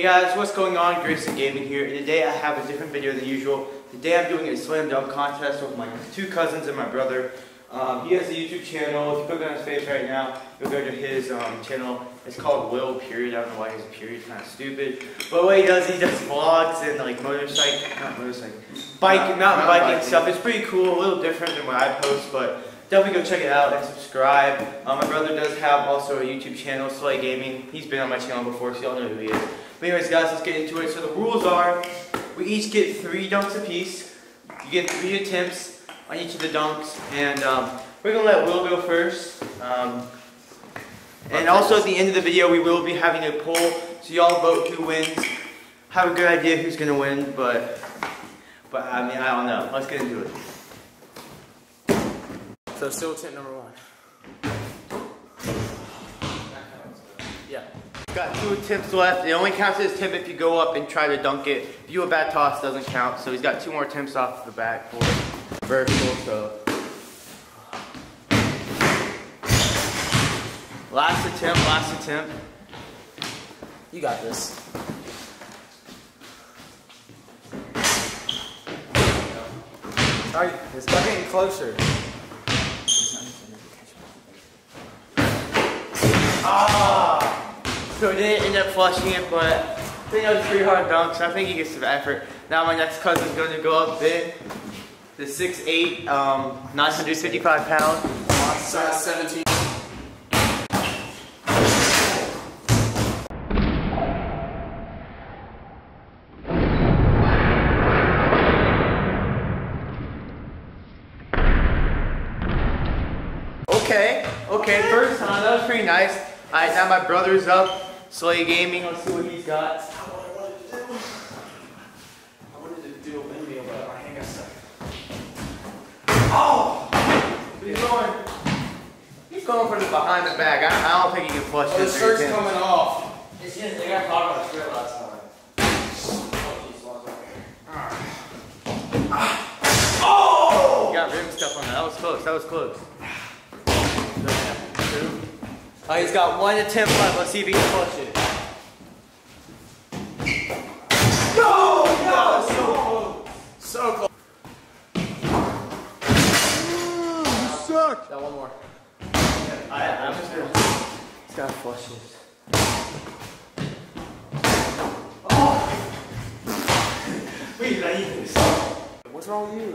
Hey guys, what's going on? Grayson Gaming here, and today I have a different video than usual. Today I'm doing a slam dunk contest with my two cousins and my brother. Um, he has a YouTube channel. If you click on his face right now, you'll go to his um, channel. It's called Will Period. I don't know why he's a period, kind of stupid. But what he does, he does vlogs and like motorcycle, not motorcycle, bike, mountain mountain biking, biking. stuff. It's pretty cool, a little different than what I post, but definitely go check it out and subscribe. Um, my brother does have also a YouTube channel, Slay Gaming. He's been on my channel before, so y'all know who he is. But anyways, guys, let's get into it. So the rules are, we each get three dunks apiece. You get three attempts on each of the dunks, and um, we're gonna let Will go first. Um, and also at the end of the video, we will be having a poll, so y'all vote who wins. Have a good idea who's gonna win, but but I mean I don't know. Let's get into it. So still attempt number one. Got two attempts left. It only counts as tip if you go up and try to dunk it. If you do a bad toss, doesn't count. So he's got two more attempts off the back backboard. Vertical, so. Last attempt, last attempt. You got this. Alright, it's getting closer. Ah! So he didn't end up flushing it, but I think that was a pretty hard dunk, so I think he gets some effort. Now my next cousin's going to go up big. The 6'8", um, 955 pounds. Size 17. Okay, okay, first time, that was pretty nice. Alright, now my brother's up. Slay Gaming, let's see what he's got. I wanted to do a windmill, but my hand got stuck. Oh! He's going, he's going for the behind the back. I, I don't think he can flush Oh, the shirt's attempt. coming off. It's just, they got caught on the shirt last time. Oh! He got rim stuff on that. That was close, that was close. Uh, he's got one attempt left. Let's see if he can flush it. No! No! So close. You suck! Got one more. Alright, I'm just gonna. He's gotta flush this. Oh! Wait, I need this. What's wrong with you?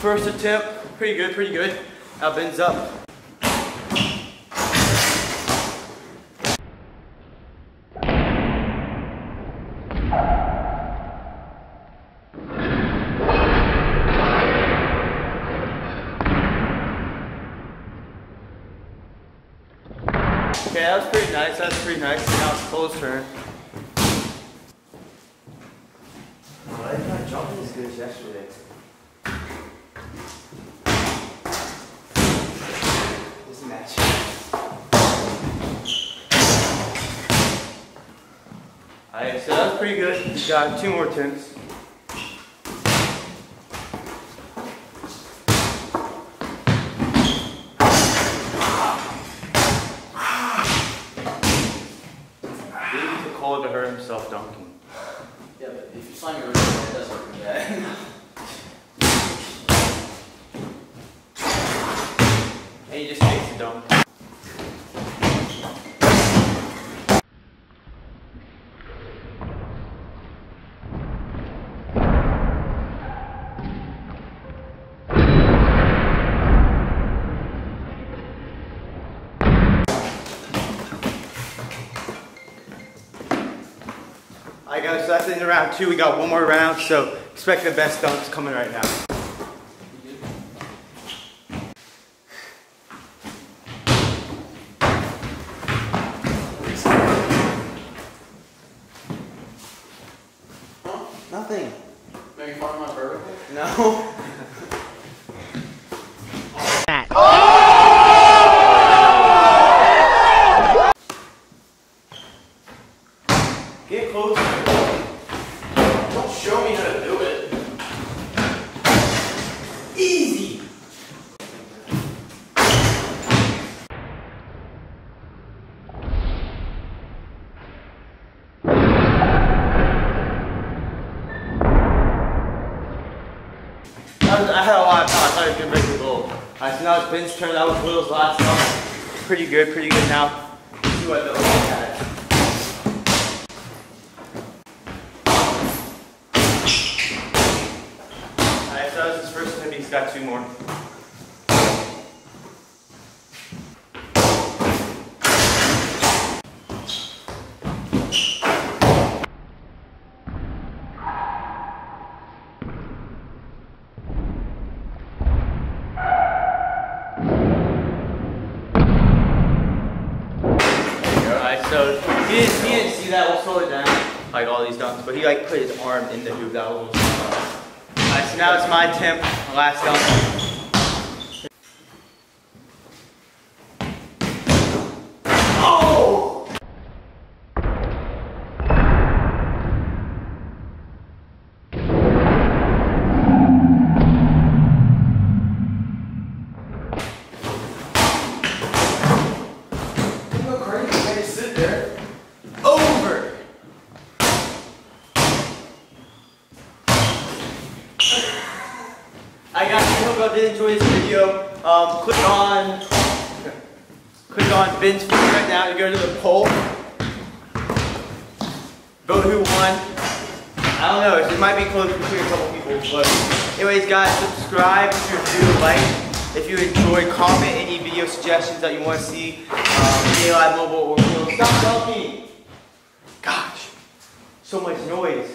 First attempt, pretty good, pretty good. Now Ben's up. Okay, that was pretty nice. That was pretty nice. Now it's Cole's turn. Why did I jump as good as yesterday? This match. Alright, so that's pretty good. We Got two more attempts. Leave it to hurt himself dunking. Yeah, but if you slam your wrist, it does hurt bad. And you just dunk. Alright guys, so that's of round two. We got one more round, so expect the best dunks coming right now. Nothing. Making fun of my vertical? No. So now it's Ben's turn. That was Will's last one. Pretty good, pretty good now. See what the at it. Alright, so that was his first attempt. He's got two more. So he didn't, he didn't see that. We'll slow it down. Like all these dunks, but he like put his arm in the hoop. That was. Alright, so now it's my attempt. Last dunk. Oh! Don't go crazy. Man, just sit there. Over. I got you. Hope y'all did enjoy this video. Um, click on click on Ben's feed right now to go to the poll. Vote who won. I don't know. It might be close between a couple people, but anyways, guys, subscribe if you're new, like if you enjoy, comment any video suggestions that you want to see. Um, Day Live Mobile or Real. Stop talking. Gosh, so much noise.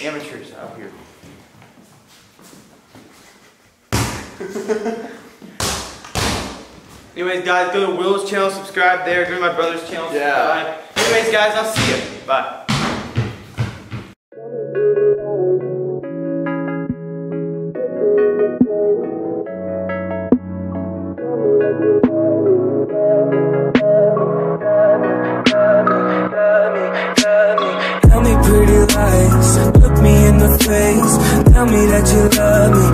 Amateurs out here. Anyways, guys, go to Will's channel, subscribe there. Go to my brother's channel, Yeah. Anyways, guys, I'll see you. Bye. Tell me pretty lies, look me in the face. Tell me that you love me,